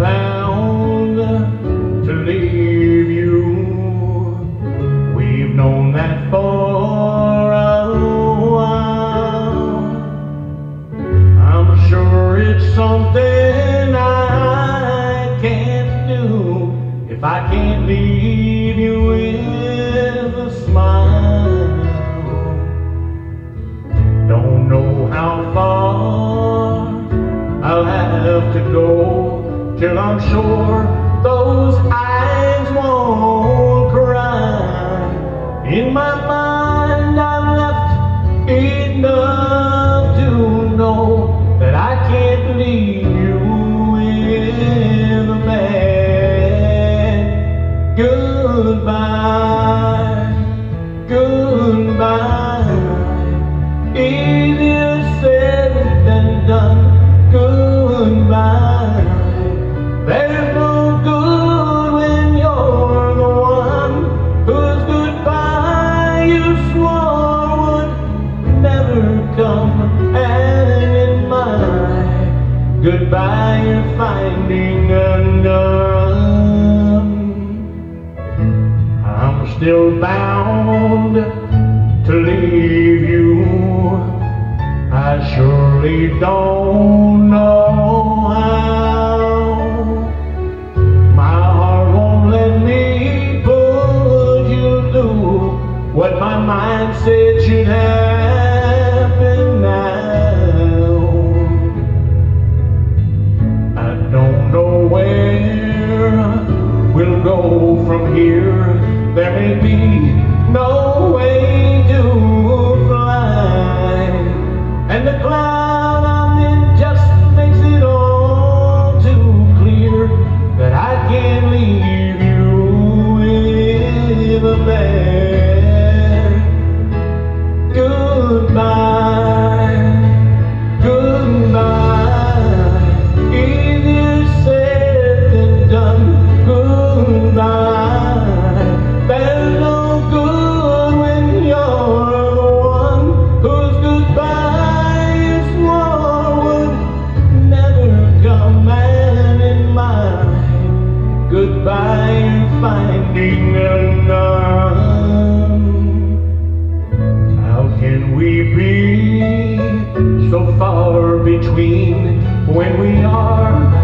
bound to leave you. We've known that for a while. I'm sure it's something I can't do if I can't leave. Sure those eyes won't cry. In my mind, I'm left enough to know that I can't leave you with a bad goodbye, goodbye. Goodbye, you're finding undone. I'm still bound to leave you. I surely don't know how. My heart won't let me push you do what my mind said should happen There may be no finding none. How can we be so far between when we are